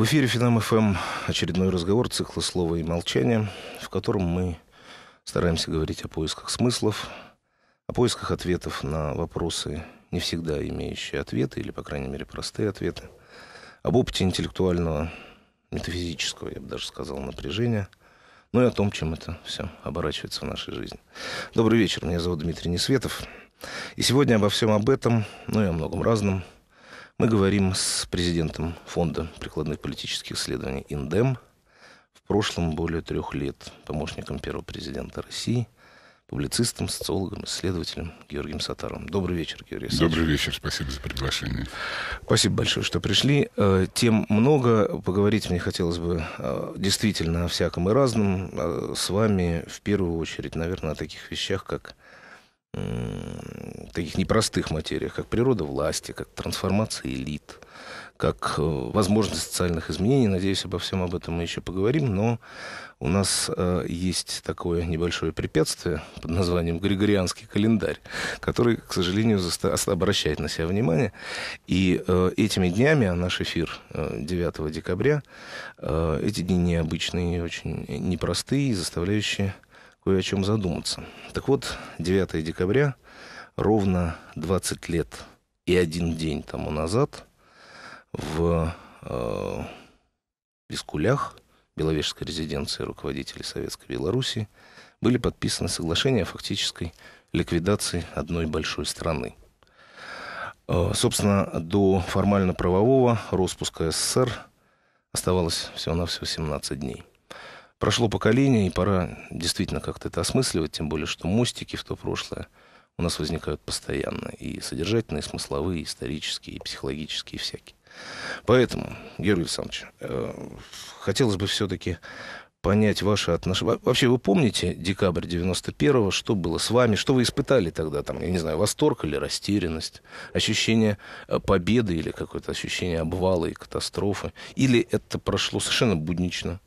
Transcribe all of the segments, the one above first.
В эфире Финам ФМ очередной разговор цикла «Слово и молчание», в котором мы стараемся говорить о поисках смыслов, о поисках ответов на вопросы, не всегда имеющие ответы, или, по крайней мере, простые ответы, об опыте интеллектуального, метафизического, я бы даже сказал, напряжения, ну и о том, чем это все оборачивается в нашей жизни. Добрый вечер, меня зовут Дмитрий Несветов. И сегодня обо всем об этом, ну и о многом разном, мы говорим с президентом Фонда прикладных политических исследований «Индем», в прошлом более трех лет помощником первого президента России, публицистом, социологом, исследователем Георгием Сатаровым. Добрый вечер, Георгий Александрович. Добрый вечер, спасибо за приглашение. Спасибо большое, что пришли. Э, тем много, поговорить мне хотелось бы э, действительно о всяком и разном. Э, с вами в первую очередь, наверное, о таких вещах, как таких непростых материях, как природа власти, как трансформация элит, как э, возможность социальных изменений. Надеюсь, обо всем об этом мы еще поговорим, но у нас э, есть такое небольшое препятствие под названием Григорианский календарь, который, к сожалению, обращает на себя внимание. И э, этими днями, а наш эфир э, 9 декабря, э, эти дни необычные, очень непростые, заставляющие кое о чем задуматься. Так вот, 9 декабря, ровно 20 лет и один день тому назад, в э, Бескулях, Беловежской резиденции руководителей Советской Белоруссии, были подписаны соглашения о фактической ликвидации одной большой страны. Э, собственно, до формально-правового распуска СССР оставалось всего-навсего 17 дней. Прошло поколение, и пора действительно как-то это осмысливать, тем более, что мостики в то прошлое у нас возникают постоянно. И содержательные, и смысловые, и исторические, и психологические, и всякие. Поэтому, Георгий Александрович, э, хотелось бы все-таки понять ваши отношения. Вообще, вы помните декабрь 91-го? Что было с вами? Что вы испытали тогда? Там, я не знаю, восторг или растерянность? Ощущение э, победы или какое-то ощущение обвала и катастрофы? Или это прошло совершенно буднично?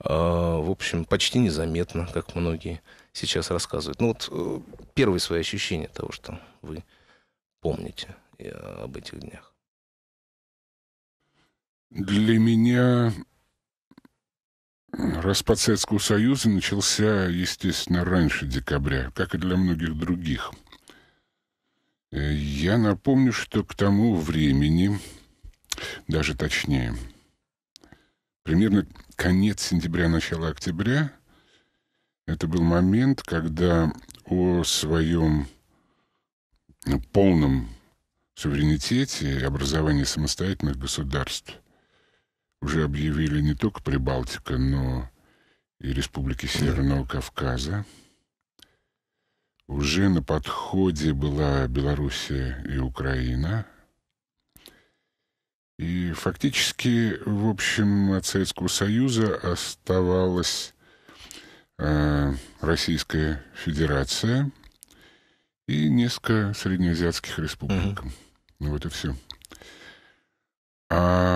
А, в общем, почти незаметно, как многие сейчас рассказывают. Ну вот э, первые свои ощущения того, что вы помните э, об этих днях. Для меня Распад Советского Союза начался, естественно, раньше декабря, как и для многих других. Э, я напомню, что к тому времени, даже точнее, примерно конец сентября, начало октября, это был момент, когда о своем полном суверенитете и образовании самостоятельных государств – уже объявили не только Прибалтика, но и Республики Северного Кавказа. Уже на подходе была Белоруссия и Украина. И фактически, в общем, от Советского Союза оставалась э, Российская Федерация и несколько среднеазиатских республик. Mm-hmm. Ну, вот и все. А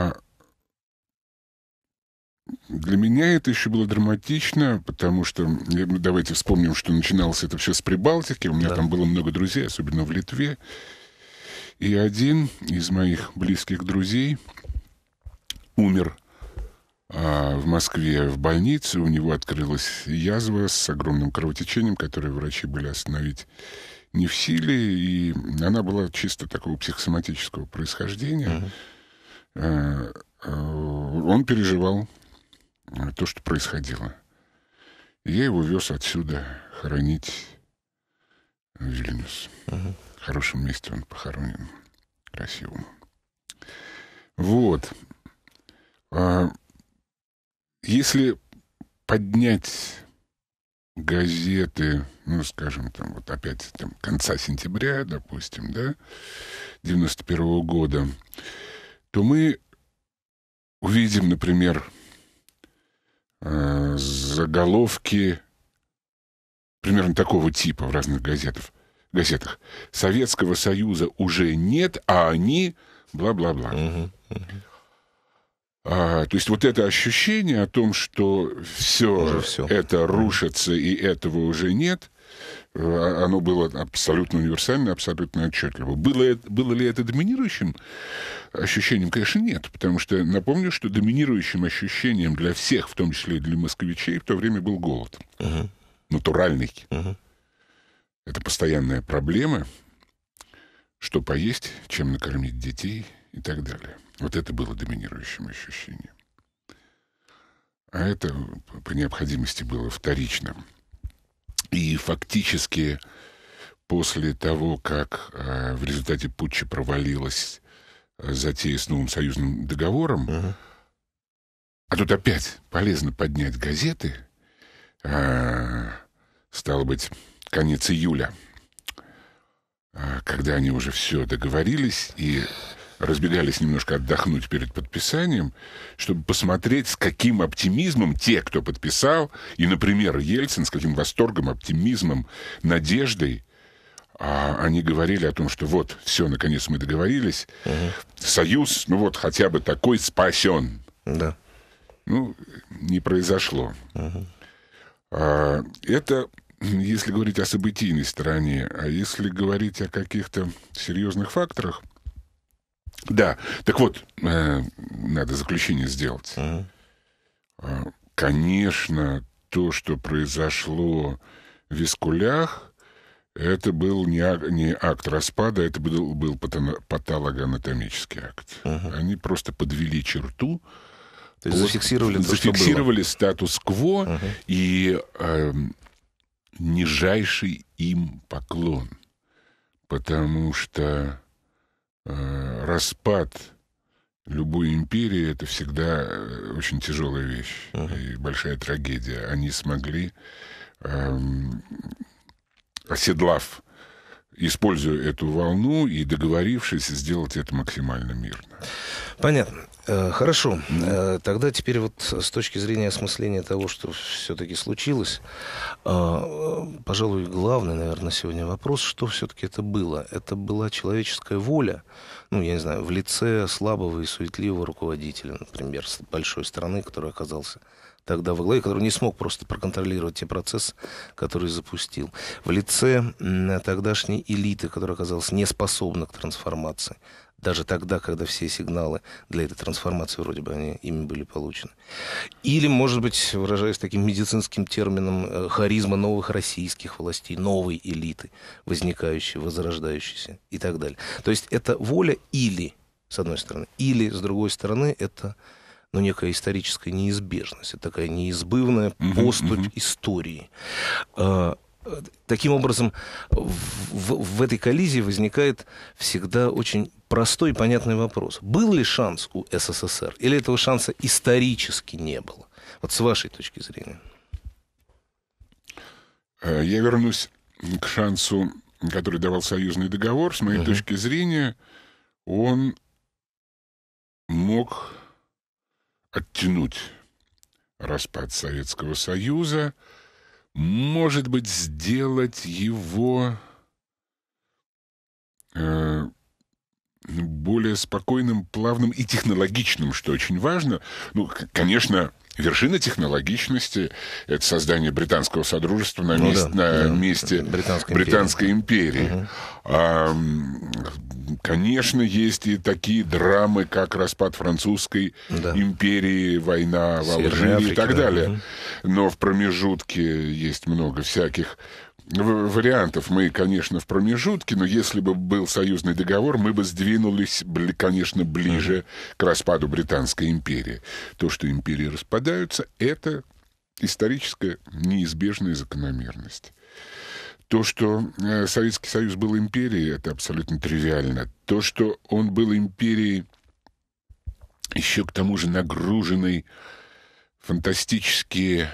для меня это еще было драматично, потому что, давайте вспомним, что начиналось это все с Прибалтики. У меня да. там было много друзей, особенно в Литве. И один из моих близких друзей умер а, в Москве в больнице. У него открылась язва с огромным кровотечением, которое врачи были остановить не в силе. И она была чисто такого психосоматического происхождения. Uh-huh. Он переживал то, что происходило. И я его вез отсюда хоронить в Вильнюс. Угу. В хорошем месте он похоронен. Красивом. Вот. А, если поднять газеты, ну, скажем, там, вот опять там, конца сентября, допустим, да, 91 -го года, то мы увидим, например, э, заголовки примерно такого типа в разных газетах. газетах. Советского Союза уже нет, а они бла-бла-бла. Угу, угу. А, то есть вот это ощущение о том, что все, все. это рушится и этого уже нет, оно было абсолютно универсально, абсолютно отчетливо. Было, было ли это доминирующим ощущением? Конечно, нет. Потому что напомню, что доминирующим ощущением для всех, в том числе и для москвичей, в то время был голод. Угу. Натуральный. Угу. Это постоянная проблема, что поесть, чем накормить детей и так далее. Вот это было доминирующим ощущением. А это по необходимости было вторичным. И фактически после того, как э, в результате путча провалилась э, затея с новым союзным договором, uh-huh. а тут опять полезно поднять газеты, э, стало быть, конец июля, э, когда они уже все договорились, и разбегались немножко отдохнуть перед подписанием, чтобы посмотреть, с каким оптимизмом те, кто подписал, и, например, Ельцин, с каким восторгом, оптимизмом, надеждой, а они говорили о том, что вот, все, наконец мы договорились, угу. союз, ну вот, хотя бы такой спасен. Да. Ну, не произошло. Угу. А, это если говорить о событийной стороне, а если говорить о каких-то серьезных факторах, да, так вот, э, надо заключение сделать. Uh-huh. Конечно, то, что произошло в Вискулях, это был не, не акт распада, это был, был патологоанатомический акт. Uh-huh. Они просто подвели черту. То есть вот, зафиксировали то, Зафиксировали статус-кво uh-huh. и э, нижайший им поклон. Потому что распад любой империи это всегда э, очень тяжелая вещь uh-huh. и большая трагедия. Они смогли, эм, оседлав, используя эту волну и договорившись, сделать это максимально мирно. Понятно. Э, хорошо. Mm-hmm. Тогда теперь вот с точки зрения осмысления того, что все-таки случилось, э, пожалуй, главный, наверное, сегодня вопрос, что все-таки это было? Это была человеческая воля, ну, я не знаю, в лице слабого и суетливого руководителя, например, большой страны, который оказался тогда во главе, который не смог просто проконтролировать те процессы, которые запустил. В лице тогдашней элиты, которая оказалась неспособна к трансформации даже тогда, когда все сигналы для этой трансформации вроде бы они ими были получены. Или, может быть, выражаясь таким медицинским термином, э, харизма новых российских властей, новой элиты, возникающей, возрождающейся и так далее. То есть это воля или, с одной стороны, или, с другой стороны, это ну, некая историческая неизбежность, это такая неизбывная поступь uh-huh, uh-huh. истории. А, таким образом, в, в этой коллизии возникает всегда очень простой и понятный вопрос. Был ли шанс у СССР? Или этого шанса исторически не было? Вот с вашей точки зрения. Э, я вернусь к шансу, который давал союзный договор. С моей угу. точки зрения, он мог оттянуть распад Советского Союза, может быть, сделать его э, более спокойным, плавным и технологичным, что очень важно. Ну, конечно, вершина технологичности — это создание британского содружества на, ну, месте, да, на да, месте Британской, Британской империи. империи. Угу. А, конечно, есть и такие драмы, как распад французской да. империи, война в Алжире и так далее. Угу. Но в промежутке есть много всяких вариантов. Мы, конечно, в промежутке, но если бы был союзный договор, мы бы сдвинулись, конечно, ближе mm-hmm. к распаду Британской империи. То, что империи распадаются, это историческая неизбежная закономерность. То, что э, Советский Союз был империей, это абсолютно тривиально. То, что он был империей, еще к тому же нагруженной фантастически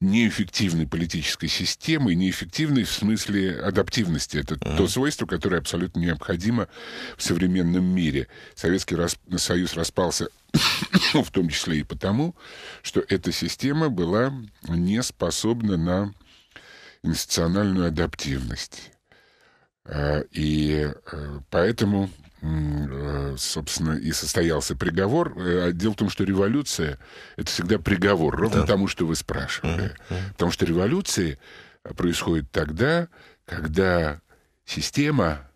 неэффективной политической системой, неэффективной в смысле адаптивности. Это uh-huh. то свойство, которое абсолютно необходимо в современном мире. Советский Союз распался в том числе и потому, что эта система была не способна на институциональную адаптивность. А, и э, поэтому Э, собственно, и состоялся приговор. Э, а дело в том, что революция — это всегда приговор, ровно да. тому, что вы спрашивали. Uh-huh. Потому что революции происходит тогда, когда система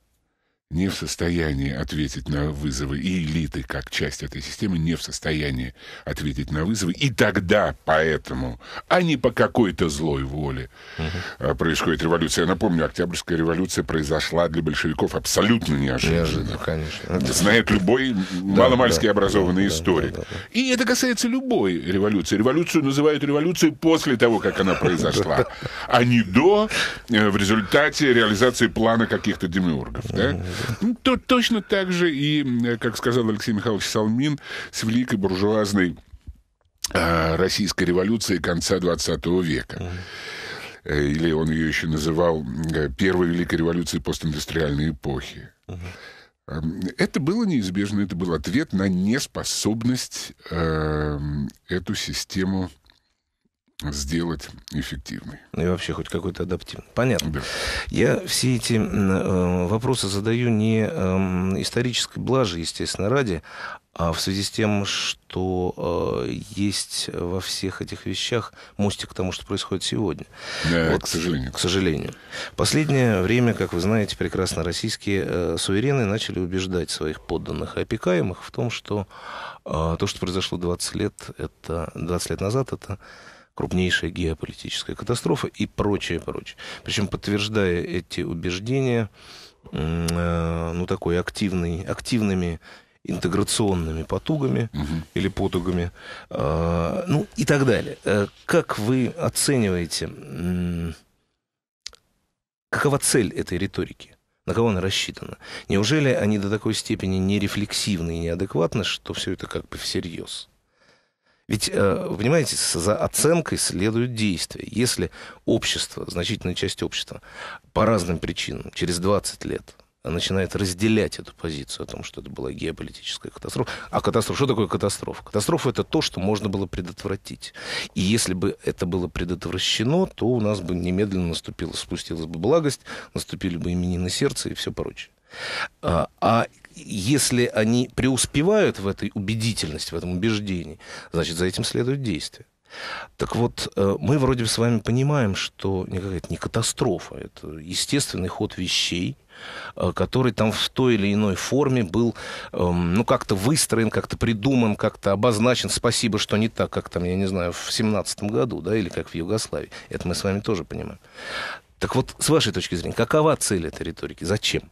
не в состоянии ответить на вызовы, и элиты, как часть этой системы, не в состоянии ответить на вызовы. И тогда поэтому, а не по какой-то злой воле, угу. происходит революция. Я напомню, Октябрьская революция произошла для большевиков абсолютно неожиданно. Неожиданно, конечно. Это знает любой маломальски да, образованный да, историк. Да, да, да. И это касается любой революции. Революцию называют революцией после того, как она произошла, а не до, э, в результате реализации плана каких-то демиургов. Да? Ну, то, точно так же и, как сказал Алексей Михайлович Салмин, с великой буржуазной э, российской революцией конца 20 века. Mm. Или он ее еще называл э, первой великой революцией постиндустриальной эпохи. Mm. Это было неизбежно, это был ответ на неспособность э, эту систему сделать эффективной. Ну и вообще хоть какой-то адаптивный. Понятно. Да. Я все эти э, вопросы задаю не э, исторической блажи, естественно, ради, а в связи с тем, что э, есть во всех этих вещах мостик к тому, что происходит сегодня. Да, вот, к сожалению. К сожалению. Последнее время, как вы знаете, прекрасно российские э, суверены начали убеждать своих подданных и опекаемых в том, что э, то, что произошло 20 лет, это 20 лет назад, это крупнейшая геополитическая катастрофа и прочее, прочее. Причем подтверждая эти убеждения, э, ну, такой активный, активными интеграционными потугами угу. или потугами, э, ну и так далее. Э, как вы оцениваете, какова цель этой риторики? На кого она рассчитана? Неужели они до такой степени нерефлексивны и неадекватны, что все это как бы всерьез? Ведь, э, понимаете, за оценкой следуют действия. Если общество, значительная часть общества, по разным причинам, через 20 лет начинает разделять эту позицию о том, что это была геополитическая катастрофа. А катастрофа, что такое катастрофа? Катастрофа это то, что можно было предотвратить. И если бы это было предотвращено, то у нас бы немедленно наступила, спустилась бы благость, наступили бы именины сердца и все прочее. А, а если они преуспевают в этой убедительности, в этом убеждении, значит, за этим следует действие. Так вот, э, мы вроде бы с вами понимаем, что это не катастрофа, это естественный ход вещей, э, который там в той или иной форме был, эм, ну, как-то выстроен, как-то придуман, как-то обозначен. Спасибо, что не так, как там, я не знаю, в семнадцатом году, да, или как в Югославии. Это мы с вами тоже понимаем. Так вот, с вашей точки зрения, какова цель этой риторики? Зачем?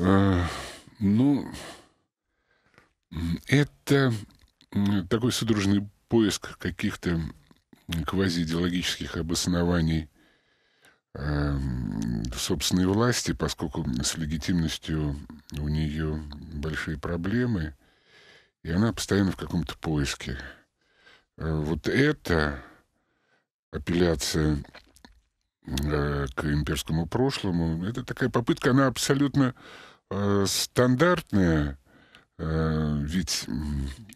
А, ну, это такой судорожный поиск каких-то квазиидеологических обоснований э, собственной власти, поскольку с легитимностью у нее большие проблемы, и она постоянно в каком-то поиске. Э, вот это апелляция э, к имперскому прошлому, это такая попытка, она абсолютно Э, стандартная, э, ведь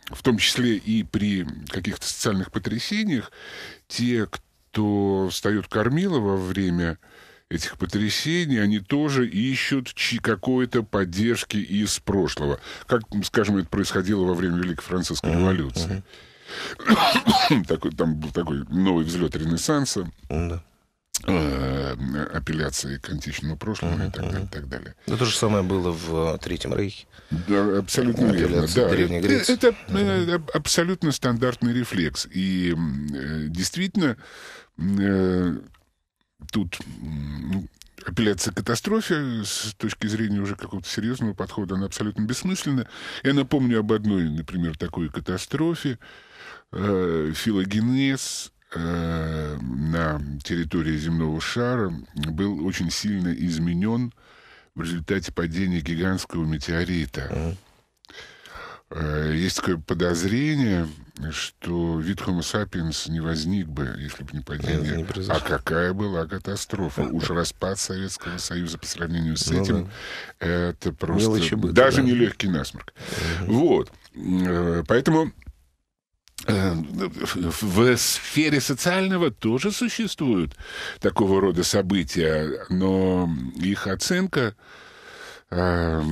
в том числе и при каких-то социальных потрясениях, те, кто встает кормило во время этих потрясений, они тоже ищут какой-то поддержки из прошлого. Как, скажем, это происходило во время Великой Французской революции. такой, там был такой новый взлет Ренессанса. Да. Э, апелляции к античному прошлому uh-huh, и так далее, и так далее. Ну, то же самое было в Третьем Рейхе. Да, абсолютно верно. Да. Это, это uh-huh. абсолютно стандартный рефлекс. И действительно, тут апелляция к катастрофе с точки зрения уже какого-то серьезного подхода, она абсолютно бессмысленна. Я напомню об одной, например, такой катастрофе. Филогенез Э, на территории земного шара был очень сильно изменен в результате падения гигантского метеорита. Mm. Есть такое подозрение, что вид Homo sapiens не возник бы, если бы не падение. Не а какая была катастрофа? Уж распад Советского Союза по сравнению с ну, этим, да. это просто быта, даже да. не легкий насморк. Угу. Вот. Э, поэтому Э, в сфере социального тоже существуют такого рода события, но их оценка э,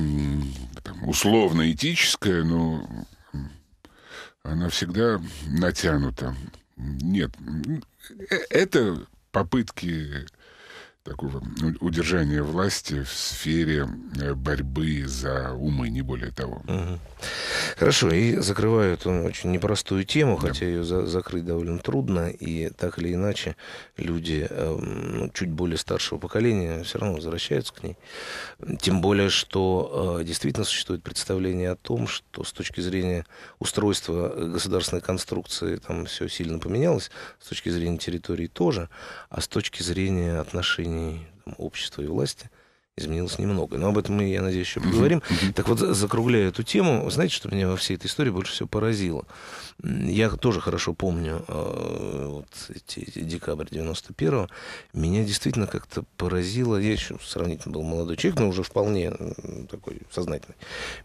условно-этическая, но она всегда натянута. Нет, это попытки такого удержания власти в сфере э, борьбы за умы, не более того. Угу. Хорошо, и закрываю эту очень непростую тему, да. хотя ее за закрыть довольно трудно, и так или иначе люди э, чуть более старшего поколения все равно возвращаются к ней. Тем более, что э, действительно существует представление о том, что с точки зрения устройства государственной конструкции там все сильно поменялось, с точки зрения территории тоже, а с точки зрения отношений отношений там, общества и власти изменилось немного. Но об этом мы, я надеюсь, еще поговорим. Так вот, закругляя эту тему, знаете, что меня во всей этой истории больше всего поразило? Я тоже хорошо помню э, вот эти, декабрь 91-го. Меня действительно как-то поразило, я еще сравнительно был молодой человек, но уже вполне такой сознательный.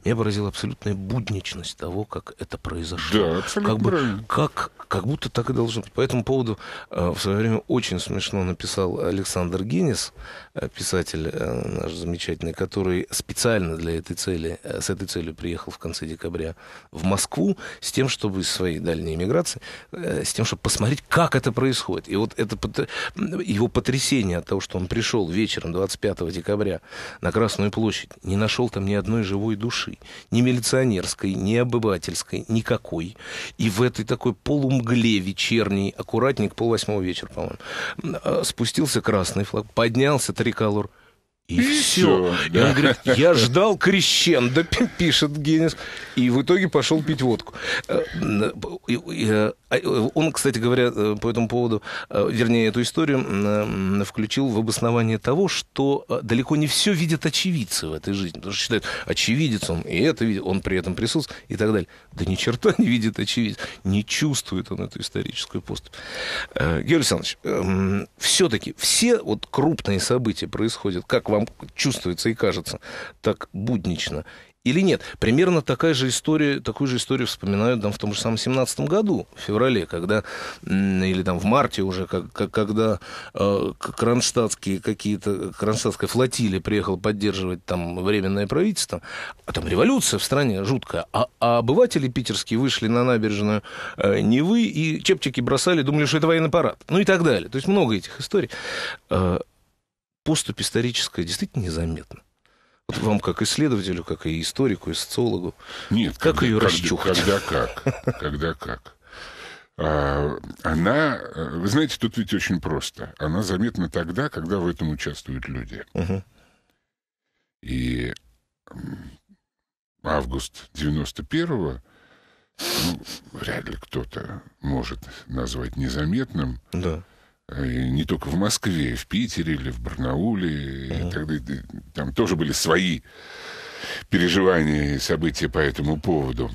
Меня поразила абсолютная будничность того, как это произошло. Да, абсолютно как, бы, как, как будто так и должно быть. По этому поводу э, в свое время очень смешно написал Александр Генис, э, писатель наш замечательный, который специально для этой цели, с этой целью приехал в конце декабря в Москву с тем, чтобы свои своей дальней эмиграции, э, с тем, чтобы посмотреть, как это происходит. И вот это его потрясение от того, что он пришел вечером 25 декабря на Красную площадь, не нашел там ни одной живой души, ни милиционерской, ни обывательской, никакой. И в этой такой полумгле вечерней, аккуратненько, полвосьмого вечера, по-моему, э, спустился красный флаг, поднялся триколор, и, и все. все. И он говорит, я ждал крещенда, пишет Генис, и в итоге пошел пить водку. Э, э, а, он, кстати говоря, э, по этому поводу, вернее, эту историю включил в обоснование того, что далеко не все видят очевидцы в этой жизни. Потому что считают, очевидец он, и это видит, он при этом присутствует, и так далее. Да ни черта не видит очевидец, не чувствует он эту историческую поступь. Георгий Александрович, эм, все-таки все вот крупные события происходят, как вам чувствуется и кажется, так буднично или нет. Примерно такая же история, такую же историю вспоминают там, в том же самом 17 году, в феврале, когда, или там в марте уже, как, как, когда э, кронштадтские какие-то, кронштадтская флотилия приехала поддерживать там временное правительство, а там революция в стране жуткая, а, а обыватели питерские вышли на набережную э, Невы и чепчики бросали, думали, что это военный парад, ну и так далее. То есть много этих историй. Э, поступь историческая действительно незаметна. Вот вам как исследователю, как и историку, и социологу. Нет, как когда, ее расчухать? Когда как? Когда как? А, она, вы знаете, тут ведь очень просто. Она заметна тогда, когда в этом участвуют люди. Угу. И август 91-го, ну, вряд ли кто-то может назвать незаметным. Да. И не только в Москве, в Питере или в Барнауле. Uh-huh. И тогда, там тоже были свои переживания и события по этому поводу.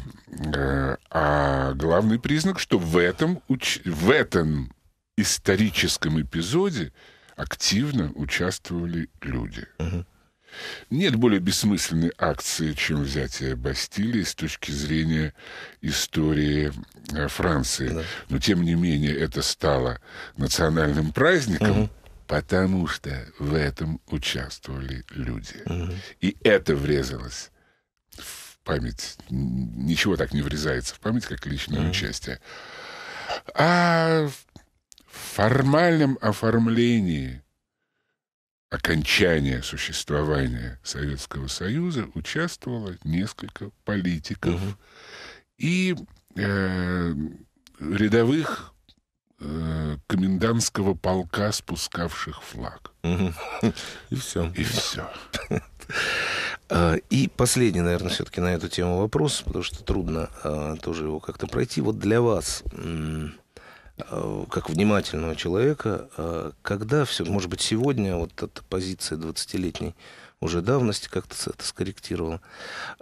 Э, а главный признак, что в этом, в этом историческом эпизоде активно участвовали люди. Uh-huh. Нет более бессмысленной акции, чем взятие Бастилии с точки зрения истории э, Франции. Да. Но, тем не менее, это стало национальным праздником, угу. потому что в этом участвовали люди. Угу. И это врезалось в память. Ничего так не врезается в память, как личное угу. участие. А в формальном оформлении окончания существования Советского Союза участвовало несколько политиков угу. и э, рядовых э, комендантского полка, спускавших флаг. Угу. И все. И все. А, и последний, наверное, все-таки на эту тему вопрос, потому что трудно а, тоже его как-то пройти. Вот для вас как внимательного человека, э, когда все, может быть, сегодня вот эта позиция 20-летней уже давности как-то это скорректировала.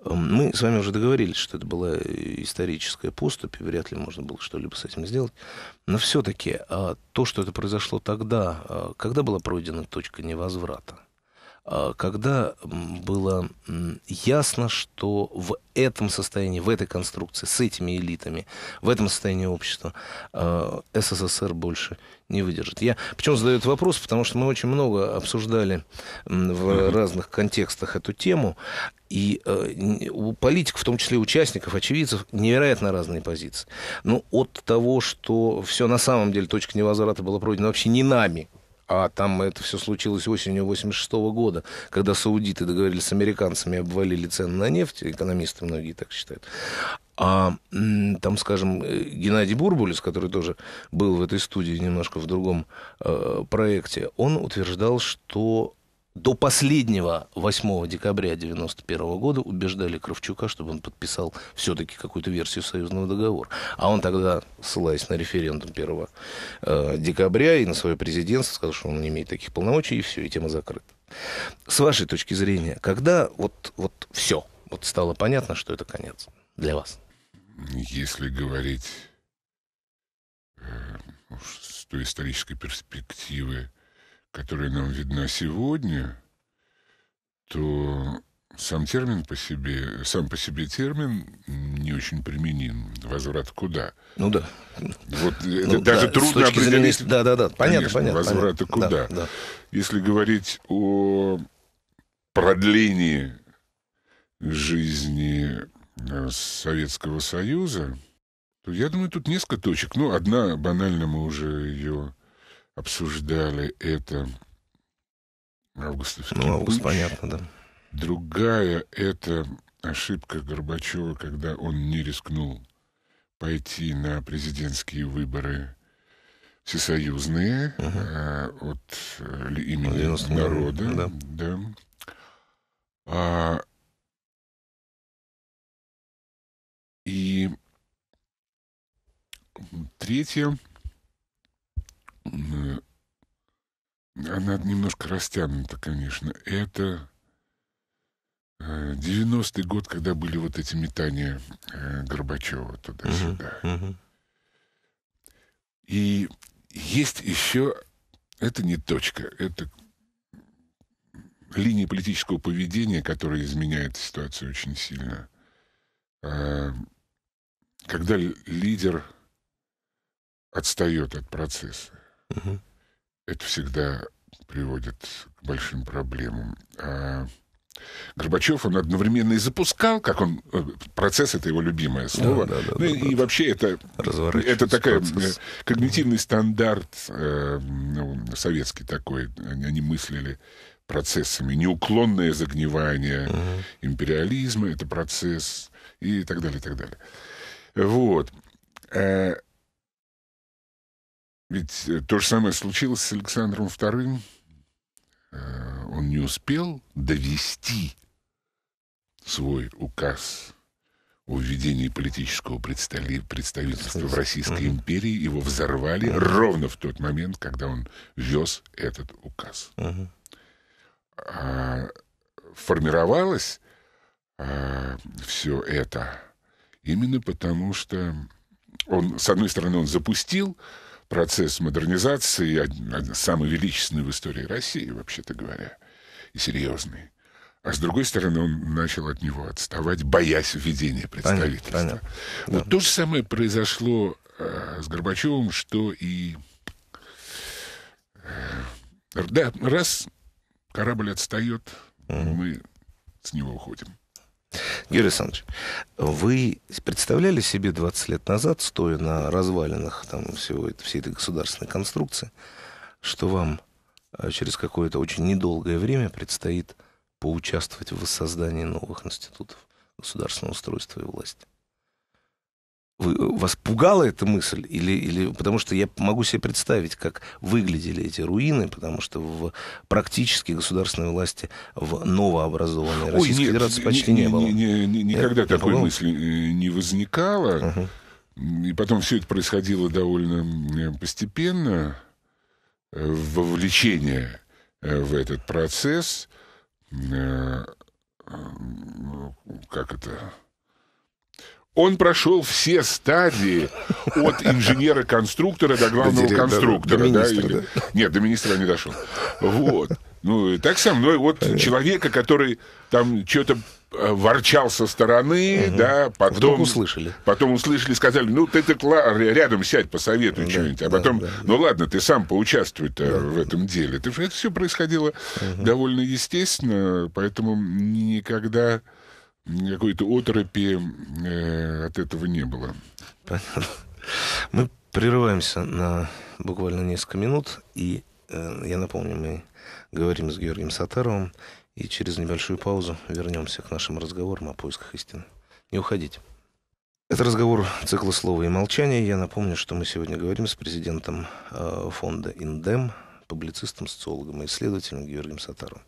Эм, мы с вами уже договорились, что это была историческая поступь, и вряд ли можно было что-либо с этим сделать. Но все-таки а, то, что это произошло тогда, когда была пройдена точка невозврата, когда было ясно, что в этом состоянии, в этой конструкции, с этими элитами, в этом состоянии общества а, СССР больше не выдержит. Я почему задаю этот вопрос? Потому что мы очень много обсуждали в разных контекстах эту тему, и э, у политиков, в том числе участников, очевидцев, невероятно разные позиции. Ну, от того, что все на самом деле точка невозврата была пройдена вообще не нами, а там это все случилось осенью 86 -го года, когда саудиты договорились с американцами и обвалили цены на нефть, экономисты многие так считают. А там, скажем, э, Геннадий Бурбулис, который тоже был в этой студии немножко в другом э, проекте, он утверждал, что до последнего 8 декабря 1991 года убеждали Кравчука, чтобы он подписал все-таки какую-то версию союзного договора. А он тогда, ссылаясь на референдум 1 э, декабря и на свое президентство, сказал, что он не имеет таких полномочий, и все, и тема закрыта. С вашей точки зрения, когда вот, вот все, вот стало понятно, что это конец для вас? Если говорить э, с той исторической перспективы, которая нам видна сегодня, то сам термин по себе, сам по себе термин не очень применим. Возврат куда? Ну да. Вот ну, даже да, трудно определить. Зрения, да, да, да. Понятно, Конечно, понятно. Возврата понятно. куда? Да, да. Если говорить о продлении жизни э, Советского Союза, то я думаю, тут несколько точек. Ну, одна банально мы уже ее обсуждали, это августовский Ну, август, понятно, да. Другая — это ошибка Горбачева, когда он не рискнул пойти на президентские выборы всесоюзные угу. а, от э, имени народа. Да. да. А, и третье она немножко растянута, конечно. Это 90-й э, год, когда были вот эти метания э, Горбачева туда-сюда. Uh-huh, uh-huh. И есть еще, это не точка, это линия политического поведения, которая изменяет ситуацию очень сильно. Когда лидер отстает от процесса. Это всегда приводит к большим проблемам. А Горбачев, он одновременно и запускал, как он... Э, процесс — это его любимое слово. Да, да, да, ну, да, и да. вообще это, это такая процесс. Э, когнитивный стандарт э, ну, советский такой. Они мыслили процессами. Неуклонное загнивание угу. империализма — это процесс, и так далее, и так далее. Вот. Ведь э, то же самое случилось с Александром II. Э, он не успел довести свой указ о введении политического представительства в Российской uh-huh. империи. Его взорвали ровно в тот момент, когда он вез этот указ. Uh-huh. А формировалось а, все это именно потому, что он, с одной стороны, он запустил процесс модернизации, самый величественный в истории России, вообще-то говоря, и серьезный. А с другой стороны, он начал от него отставать, боясь введения представительства. Понятно, понятно. Вот да. то же самое произошло э, с Горбачевым, что и... Э, да, раз корабль отстает, угу. мы с него уходим. Юрий Александрович, вы представляли себе 20 лет назад, стоя на развалинах там, всего, всей этой государственной конструкции, что вам э, через какое-то очень недолгое время предстоит поучаствовать в воссоздании новых институтов государственного устройства и власти? Вы, вас пугала эта мысль? Или, или, потому что я могу себе представить, как выглядели эти руины, потому что в практически государственной власти в новообразованной Российской нет, Федерации почти не, не было. Не, не, никогда это, такой мысли э, не возникало. Угу. И потом все это происходило довольно постепенно. Э, вовлечение э, в этот процесс, как это он прошел все стадии от инженера-конструктора до главного до конструктора. До, до министра, да, или... да? Нет, до министра не дошел. Вот. Ну, и так со мной. Вот человека, который там что-то э, ворчал со стороны, угу. да, потом... Вдруг услышали. Потом услышали, сказали, ну, ты так рядом сядь, посоветуй да, что-нибудь. А потом, да, да, ну, ладно, ты сам поучаствуй-то да. в этом деле. Это, это все происходило угу. довольно естественно, поэтому никогда какой-то оторопи э, от этого не было. Понятно. Мы прерываемся на буквально несколько минут, и э, я напомню, мы говорим с Георгием Сатаровым, и через небольшую паузу вернемся к нашим разговорам о поисках истины. Не уходите. Это разговор цикла слова и молчания. Я напомню, что мы сегодня говорим с президентом э, фонда «Индем», публицистом, социологом и исследователем Георгием Сатаровым.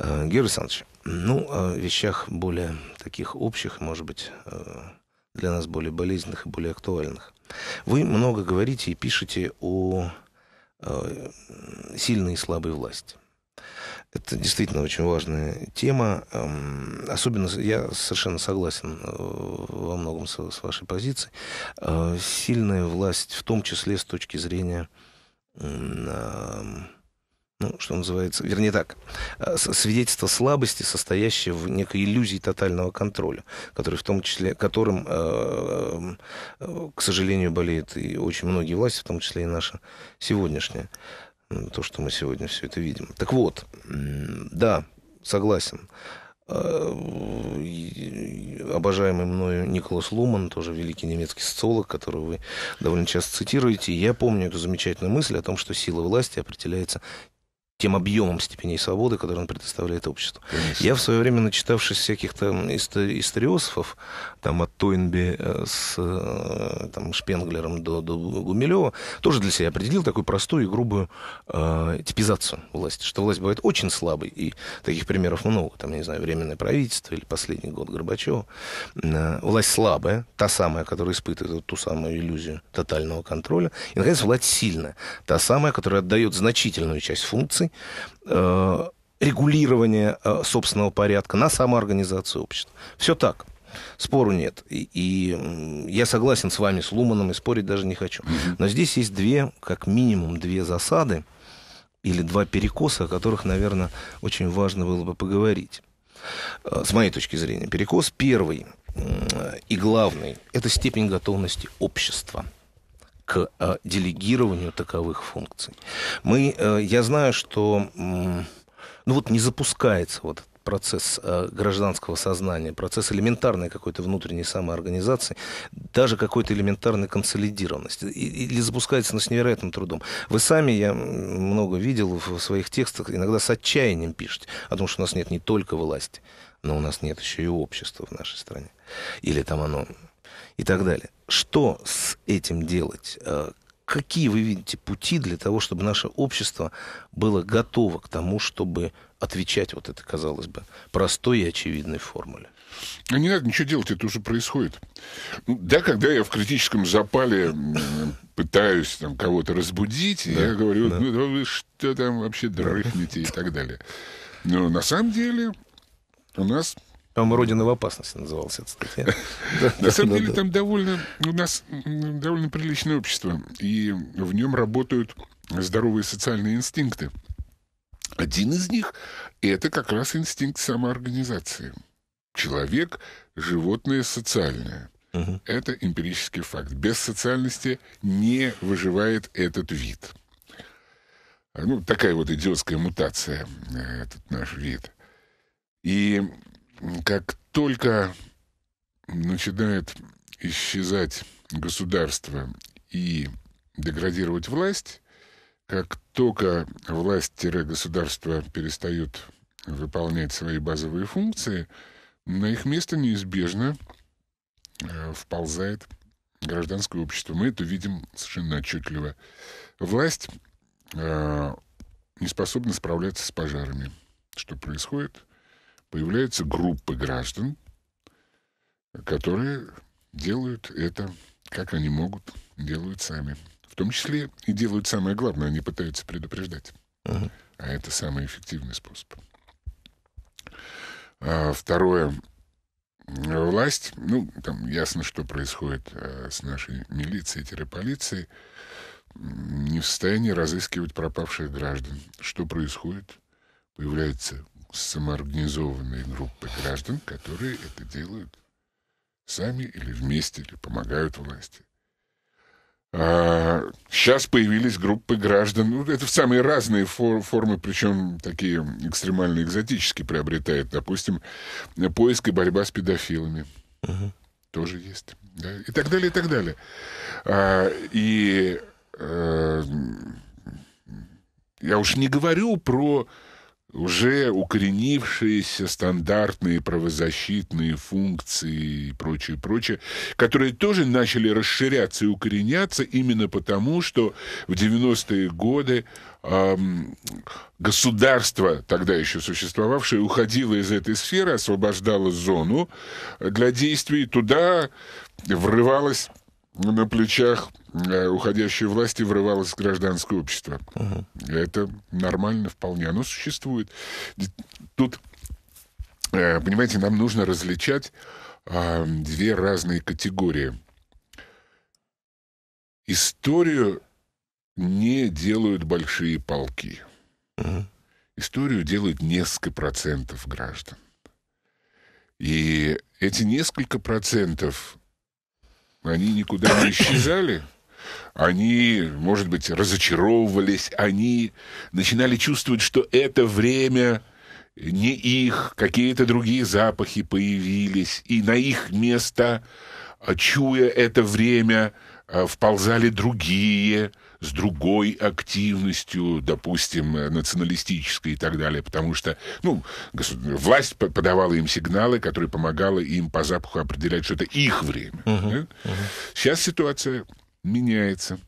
Э, Георгий Александрович, ну, о вещах более таких общих, может быть, э, для нас более болезненных и более актуальных. Вы много говорите и пишете о э, сильной и слабой власти. Это действительно очень важная тема. Эм, особенно я совершенно согласен во многом с вашей позицией. Сильная власть, в том числе с точки зрения ну, что называется, вернее так, э, свидетельство слабости, состоящее в некой иллюзии тотального контроля, который в том числе, которым, э, э, к сожалению, болеют и очень многие власти, в том числе и наша сегодняшняя, то, что мы сегодня все это видим. Так вот, да, согласен. Обожаемый мною Николас Луман, тоже великий немецкий социолог, которого вы довольно часто цитируете. Я помню эту замечательную мысль о том, что сила власти определяется тем объемом степеней свободы, который он предоставляет обществу. Конечно. Я в свое время, начитавшись всяких там историософов, там от Тойнби э, с э, там, Шпенглером до, до Гумилева, тоже для себя определил такую простую и грубую э, типизацию власти, что власть бывает очень слабой, и таких примеров много, там, не знаю, Временное правительство или последний год Горбачева. Э, власть слабая, та самая, которая испытывает ту самую иллюзию тотального контроля, и, наконец, власть сильная, та самая, которая отдает значительную часть функций э, регулирования э, собственного порядка на самоорганизацию общества. Все так. Спору нет. И, и я согласен с вами, с Луманом, и спорить даже не хочу. Но здесь есть две, как минимум, две засады или два перекоса, о которых, наверное, очень важно было бы поговорить. Э, с моей точки зрения, перекос первый и главный – это степень готовности общества – к э, делегированию таковых функций. Мы, э, я знаю, что ну вот не запускается вот процесс э, гражданского сознания, процесс элементарной какой-то внутренней самоорганизации, даже какой-то элементарной консолидированности. Или запускается, но с невероятным трудом. Вы сами, я много видел в своих текстах, иногда с отчаянием пишете о том, что у нас нет не только власти, но у нас нет еще и общества в нашей стране. Или там оно и так далее. Что с этим делать? Э, какие вы видите пути для того, чтобы наше общество было готово к тому, чтобы отвечать вот это, казалось бы, простой и очевидной формуле? А не надо ничего делать, это уже происходит. Ну, да, когда я в критическом запале пытаюсь там кого-то разбудить, да, я говорю, да. ну вы что там вообще дрыхнете и так далее. Но на самом деле у нас по-моему, «Родина в опасности» называлась эта статья. На самом деле там довольно, у нас довольно приличное общество, и в нем работают здоровые социальные инстинкты. Один из них – это как раз инстинкт самоорганизации. Человек – животное социальное. Угу. Это эмпирический факт. Без социальности не выживает этот вид. Ну, такая вот идиотская мутация, э, этот наш вид. И как только начинает исчезать государство и деградировать власть, как только власть-государство перестают выполнять свои базовые функции, на их место неизбежно э, вползает гражданское общество. Мы это видим совершенно отчетливо. Власть э, не способна справляться с пожарами. Что происходит? Появляются группы граждан, которые делают это, как они могут, делают сами. В том числе и делают самое главное, они пытаются предупреждать. Uh-huh. А это самый эффективный способ. А второе. Власть, ну, там ясно, что происходит а, с нашей милицией-полицией, не в состоянии разыскивать пропавших граждан. Что происходит? появляются самоорганизованные группы граждан, которые это делают сами или вместе, или помогают власти. А, сейчас появились группы граждан, ну, это в самые разные фор формы, причем такие экстремально экзотические приобретает. Допустим, поиск и борьба с педофилами. Угу. Тоже есть. Да? И так далее, и так далее. А, и а, я уж не говорю про уже укоренившиеся стандартные правозащитные функции и прочее, прочее, которые тоже начали расширяться и укореняться именно потому, что в 90-е годы эм, государство, тогда еще существовавшее, уходило из этой сферы, освобождало зону для действий, туда врывалось на плечах э, уходящей власти врывалось гражданское общество. Угу. Это нормально вполне. Оно существует. Тут, э, понимаете, нам нужно различать а, две разные категории. Историю не делают большие полки. Угу. Историю делают несколько процентов граждан. И эти несколько процентов они никуда не исчезали. Они, может быть, разочаровывались, они начинали чувствовать, что это время не их, какие-то другие запахи появились, и на их место, чуя это время, э, вползали другие, с другой активностью, допустим, националистической и так далее, потому что, ну, власть подавала им сигналы, которые помогала им по запаху определять, что это их время. Uh-huh. Да? Uh-huh. Сейчас ситуация меняется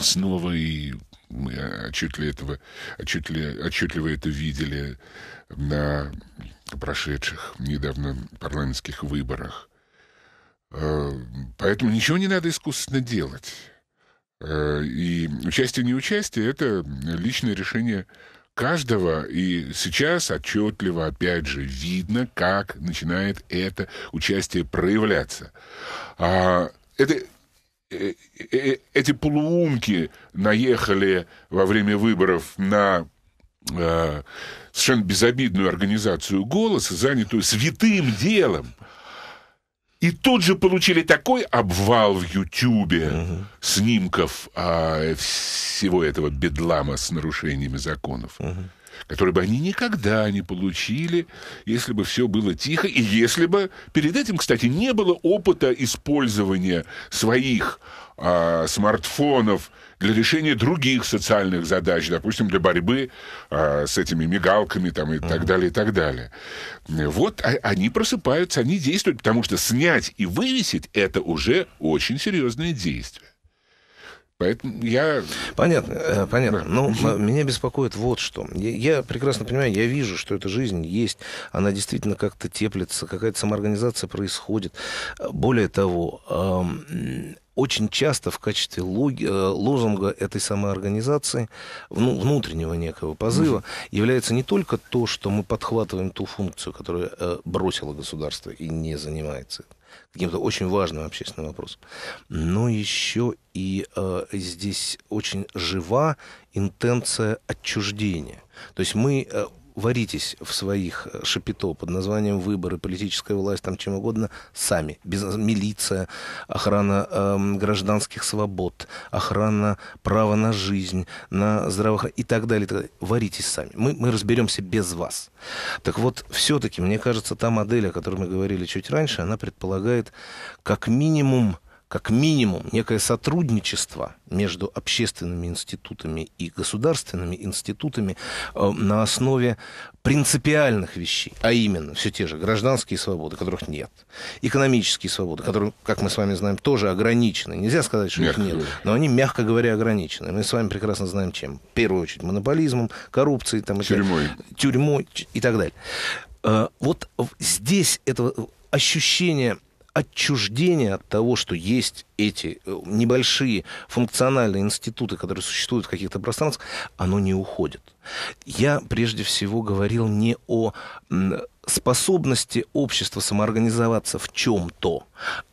снова, и мы отчетливо, этого, отчетливо, отчетливо это видели на прошедших недавно парламентских выборах. Э, поэтому ничего не надо искусственно делать. Э, и участие, не участие, это личное решение каждого. И сейчас отчетливо, опять же, видно, как начинает это участие проявляться. А, это э, э, эти полуумки наехали во время выборов на э, совершенно безобидную организацию «Голос», занятую святым делом и тут же получили такой обвал в Ютьюбе угу. снимков а, всего этого бедлама с нарушениями законов, угу. который бы они никогда не получили, если бы все было тихо, и если бы перед этим, кстати, не было опыта использования своих а, смартфонов для решения других социальных задач, допустим, для борьбы а, с этими мигалками там, и uh-huh. так далее, и так далее. Вот а, они просыпаются, они действуют, потому что снять и вывесить — это уже очень серьезное действие. Поэтому я... Понятно, э, понятно. Но ну, меня беспокоит вот что. Я, я прекрасно понимаю, я вижу, что эта жизнь есть, она действительно как-то теплится, какая-то самоорганизация происходит. Более того, очень часто в качестве логи, э, лозунга этой самоорганизации, ну, внутреннего некого позыва, является не только то, что мы подхватываем ту функцию, которую э, бросило государство и не занимается каким-то очень важным общественным вопросом, но еще и э, здесь очень жива интенция отчуждения. То есть мы э, варитесь в своих э, шапито под названием выборы, политическая власть, там чем угодно, сами. Без, милиция, охрана э, гражданских свобод, охрана права на жизнь, на здравоохранение и так далее, и так далее. Варитесь сами. Мы, мы разберемся без вас. Так вот, все-таки, мне кажется, та модель, о которой мы говорили чуть раньше, она предполагает как минимум как минимум некое сотрудничество между общественными институтами и государственными институтами э, на основе принципиальных вещей, а именно все те же гражданские свободы, которых нет, экономические свободы, которые, как мы с вами знаем, тоже ограничены. Нельзя сказать, что мягко их нет, говоря. но они, мягко говоря, ограничены. Мы с вами прекрасно знаем чем. В первую очередь монополизмом, коррупцией, там, тюрьмой. И, тюрьмой и так далее. Э, вот здесь это ощущение отчуждение от того, что есть эти э, небольшие функциональные институты, которые существуют в каких-то пространствах, оно не уходит. Я прежде всего говорил не о способности общества самоорганизоваться в чем-то,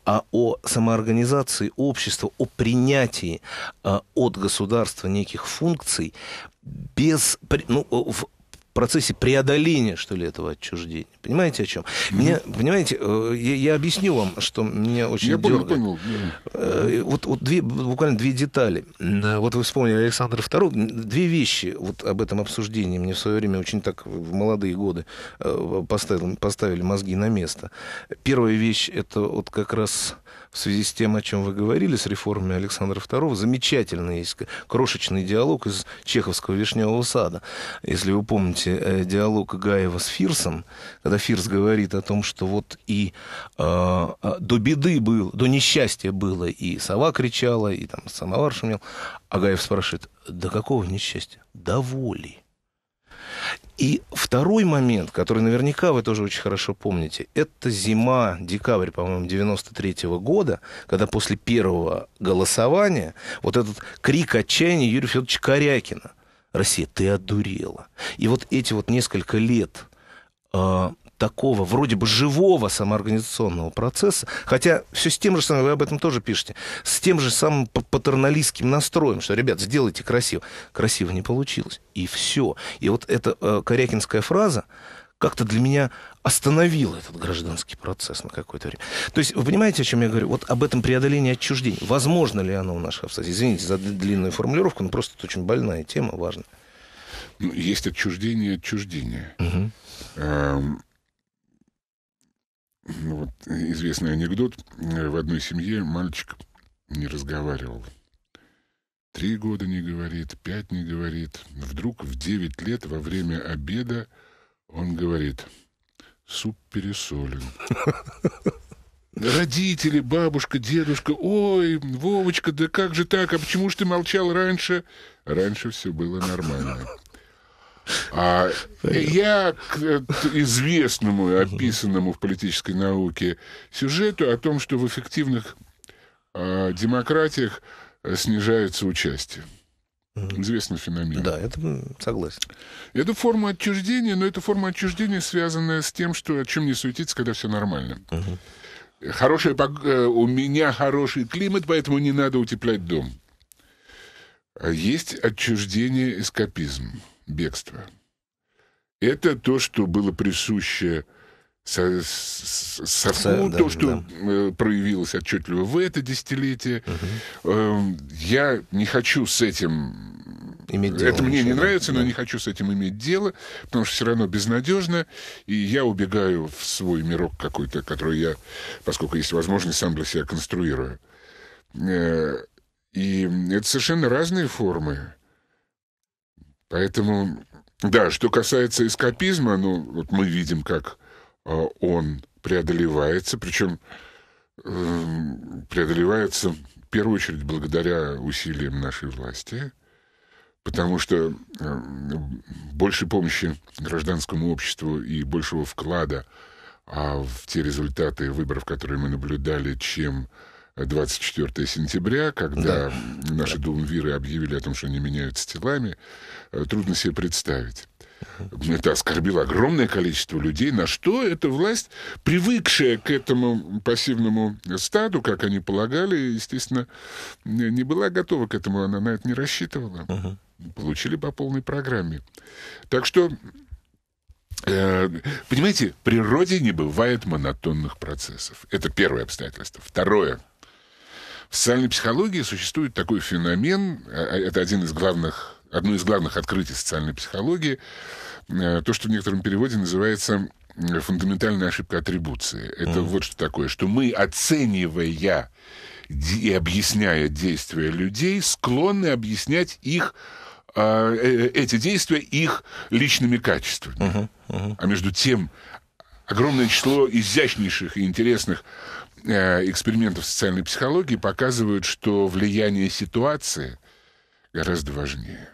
а о самоорганизации общества, о принятии э, от государства неких функций без, ну, в процессе преодоления, что ли, этого отчуждения. Понимаете, о чем? Меня, понимаете, э, я, я объясню вам, что меня очень Я понял, дергает. понял. Э, Вот, вот две, буквально две детали. Э, Вот вы вспомнили Александра II. Две вещи вот об этом обсуждении мне в свое время очень так в молодые годы э, поставил, поставили мозги на место. Первая вещь, это вот как раз в связи с тем, о чем вы говорили, с реформами Александра II, замечательный есть крошечный диалог из чеховского «Вишневого сада». Если вы помните э, диалог Гаева с Фирсом, когда Фирс говорит о том, что вот и э, до беды был, до несчастья было, и сова кричала, и там самовар шумел, а Гаев спрашивает, до какого несчастья? До воли. И второй момент, который наверняка вы тоже очень хорошо помните, это зима, декабрь, по-моему, 93 -го года, когда после первого голосования вот этот крик отчаяния Юрия Федоровича Корякина «Россия, ты одурела». И вот эти вот несколько лет э, такого вроде бы живого самоорганизационного процесса, хотя все с тем же самым, вы об этом тоже пишете, с тем же самым патерналистским настроем, что, ребят, сделайте красиво. Красиво не получилось. И все. И вот эта э, корякинская фраза как-то для меня остановила этот гражданский процесс на какое-то время. То есть, вы понимаете, о чем я говорю? Вот об этом преодолении отчуждения. Возможно ли оно у наших обстоятельств? Извините за длинную формулировку, но просто это очень больная тема, важная. Ну, есть отчуждение и отчуждение. Мгм. Эм, вот известный анекдот. Э, В одной семье мальчик не разговаривал. Три года не говорит, пять не говорит. Вдруг в девять лет во время обеда он говорит, суп пересолен. Родители, бабушка, дедушка, ой, Вовочка, да как же так, а почему ж ты молчал раньше? Раньше все было нормально. А я к э, известному описанному в политической науке сюжету о том, что в эффективных а, демократиях э, снижается участие. Известный феномен. Да, это согласен. Это форма отчуждения, но это форма отчуждения, связанная с тем, что о чем не суетиться, когда все нормально. Хорошая, пог- э, у меня хороший климат, поэтому не надо утеплять дом. А Есть отчуждение, эскапизм, бегство. Это то, что было присуще со- с- совку, Со- да, то, что да. э, проявилось отчетливо в это десятилетие. Эм, Я не хочу с этим Иметь дело это мне не ничего, да, нравится, но да. не хочу с этим иметь дело, потому что все равно безнадежно, и я убегаю в свой мирок какой-то, который я, поскольку есть возможность, сам для себя конструирую. Э, И это совершенно разные формы. Поэтому, да, что касается эскапизма, ну, вот мы видим, как э, он преодолевается, причем эм, преодолевается в первую очередь благодаря усилиям нашей власти, потому что э, больше помощи гражданскому обществу и большего вклада а, в те результаты выборов, которые мы наблюдали, чем 24 сентября, когда наши думвиры объявили о том, что они меняются телами, э, трудно себе представить. Это оскорбило огромное количество людей. На что эта власть, привыкшая к этому пассивному стаду, как они полагали, естественно, не была готова к этому, она на это не рассчитывала. Получили по полной программе. Так что, э, понимаете, в природе не бывает монотонных процессов. Это первое обстоятельство. Второе. В социальной психологии существует такой феномен, э, это один из главных, одно из главных открытий социальной психологии, э, то, что в некотором переводе называется э, фундаментальная ошибка атрибуции. Это вот что такое, что мы, оценивая и объясняя действия людей, склонны объяснять их а, э, эти действия их личными качествами. А между тем, огромное число изящнейших и интересных э, экспериментов социальной психологии показывают, что влияние ситуации гораздо важнее.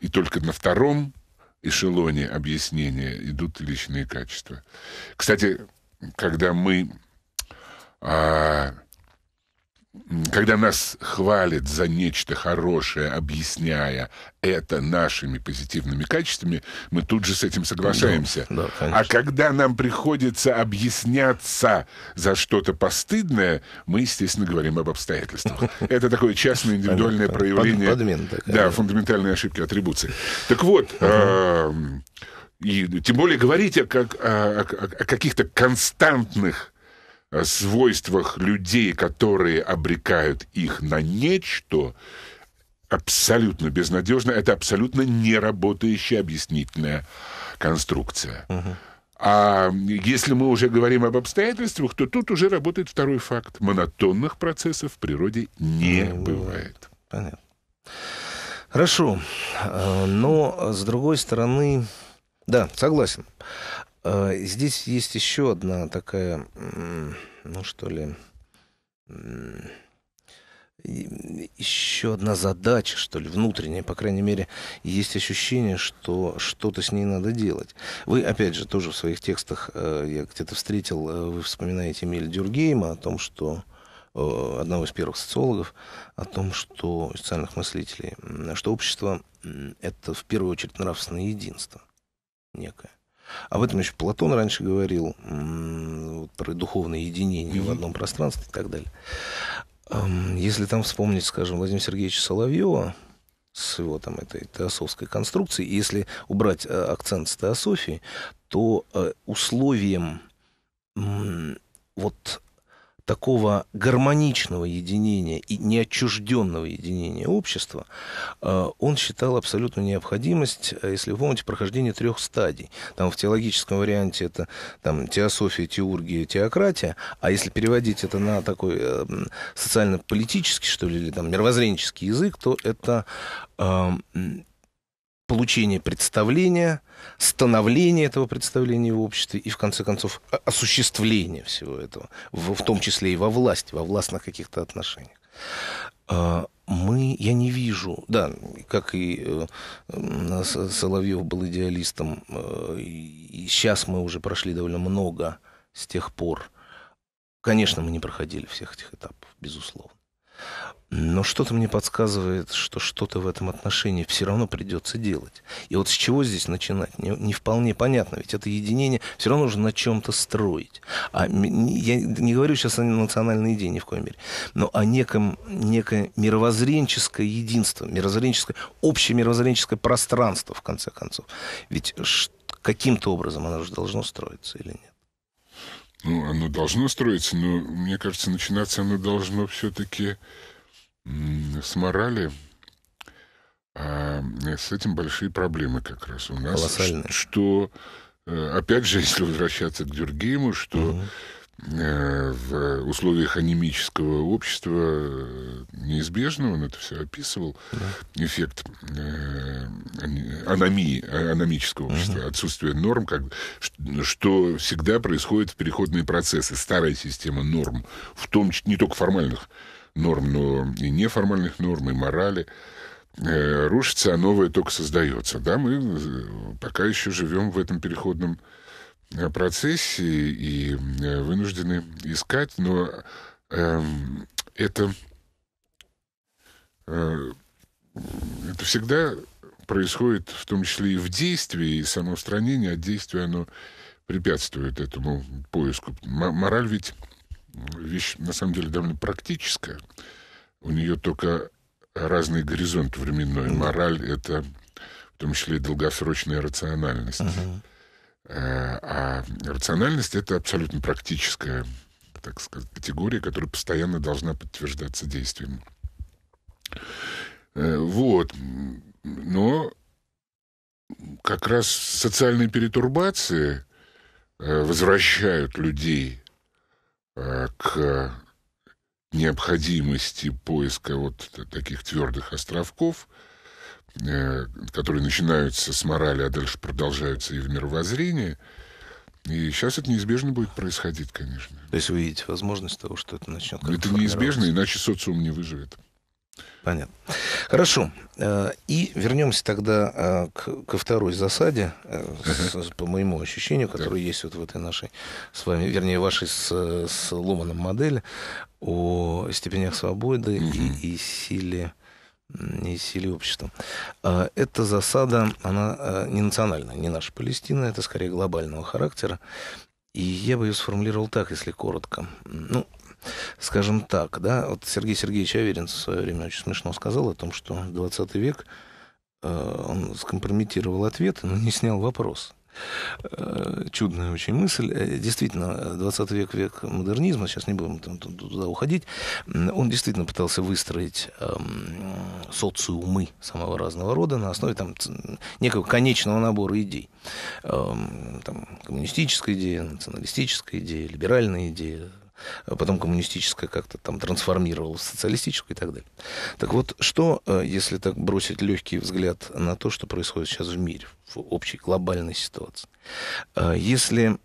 И только на втором эшелоне объяснения идут личные качества. Кстати, когда мы а, когда нас хвалят за нечто хорошее, объясняя это нашими позитивными качествами, мы тут же с этим соглашаемся. Да, да, а когда нам приходится объясняться за что-то постыдное, мы, естественно, говорим об обстоятельствах. Это такое частное индивидуальное проявление Под- подмена такая, да, да. фундаментальной ошибки атрибуции. Так вот, эм, И тем более говорить о, как, о, о, о каких-то константных свойствах людей, которые обрекают их на нечто, абсолютно безнадежно, это абсолютно неработающая объяснительная конструкция. Угу. А если мы уже говорим об обстоятельствах, то тут уже работает второй факт. Монотонных процессов в природе не ну, бывает. Понятно. Хорошо. А, но, с другой стороны, да, согласен. А, здесь есть еще одна такая, ну что ли, еще одна задача, что ли, внутренняя, по крайней мере, есть ощущение, что что-то с ней надо делать. Вы, опять же, тоже в своих текстах, э, я где-то встретил, э, вы вспоминаете Эмиль Дюргейма о том, что э, одного из первых социологов, о том, что социальных мыслителей, что общество — это в первую очередь нравственное единство некое. Об этом еще Платон раньше говорил, про духовное единение mm-hmm. в одном пространстве и так далее. Если там вспомнить, скажем, Владимира Сергеевича Соловьева с его там этой теософской конструкцией, если убрать э, акцент с теософии, то э, условием вот такого гармоничного единения и неотчужденного единения общества, э, он считал абсолютно необходимость, э, если вы помните, прохождения трех стадий. Там в теологическом варианте это там, теософия, теургия, теократия, а если переводить это на такой э, социально-политический, что ли, или там мировоззренческий язык, то это получение представления, становление этого представления в обществе и, в конце концов, осуществление всего этого, в, в том числе и во власти, во властных каких-то отношениях. А, мы, я не вижу, да, как и э, Соловьев был идеалистом, э, и сейчас мы уже прошли довольно много с тех пор. Конечно, мы не проходили всех этих этапов, безусловно. Но что-то мне подсказывает, что что-то в этом отношении все равно придется делать. И вот с чего здесь начинать? Не, не вполне понятно, ведь это единение все равно нужно на чем-то строить. А я не говорю сейчас о национальной идее ни в коем мере, но о неком, некое мировоззренческое единство, мировоззренческое, общее мировоззренческое пространство, в конце концов. Ведь каким-то образом оно же должно строиться или нет? Ну, оно должно строиться, но, мне кажется, начинаться оно должно все-таки с морали. А с этим большие проблемы как раз у нас. Колоссальные. Что, э, опять же, если возвращаться к Дюргейму, что угу. в условиях анемического общества э, неизбежно, он это все описывал, да. эффект аномии, аномического общества, угу. отсутствие норм, как, что всегда происходит в переходные процессы. Старая система норм, в том числе не только формальных норм, но и неформальных норм, и морали э, рушится, а новое только создается. Да, мы э, пока еще живем в этом переходном э, процессе и вынуждены искать, но э, это, э, это всегда происходит в том числе и в действии, и самоустранение от действия, оно препятствует этому поиску. Мораль ведь вещь, на самом деле, довольно практическая. У нее только разный горизонт временной. Мораль — это в том числе и долгосрочная рациональность. Uh-huh. А рациональность — это абсолютно практическая, так сказать, категория, которая постоянно должна подтверждаться действием. Э, вот. Но как раз социальные перетурбации э, возвращают людей к необходимости поиска вот таких твердых островков, э, которые начинаются с морали, а дальше продолжаются и в мировоззрении. И сейчас это неизбежно будет происходить, конечно. То есть вы видите возможность того, что это начнет Это неизбежно, иначе социум не выживет. Понятно. Хорошо. Э, и вернемся тогда э, к, ко второй засаде, э, с, по моему ощущению, которая есть вот в этой нашей с вами, вернее, вашей с, с Ломаном модели о степенях свободы и, и силе и силе общества. Эта засада, она не национальная, не наша Палестина, это скорее глобального характера. И я бы ее сформулировал так, если коротко. Ну, скажем так, да, вот Сергей Сергеевич Аверин в свое время очень смешно сказал о том, что 20 век э, он скомпрометировал ответы, но не снял вопрос. Э, чудная очень мысль. Э, действительно, 20 век век модернизма, сейчас не будем туда уходить, он действительно пытался выстроить эм, социумы самого разного рода на основе там, некого конечного набора идей. Эм, там, коммунистическая идея, националистическая идея, либеральная идея, потом коммунистическая как-то там трансформировалась в социалистическую и так далее. Так вот, что, э, если так бросить легкий взгляд на то, что происходит сейчас в мире, в общей глобальной ситуации? Э, если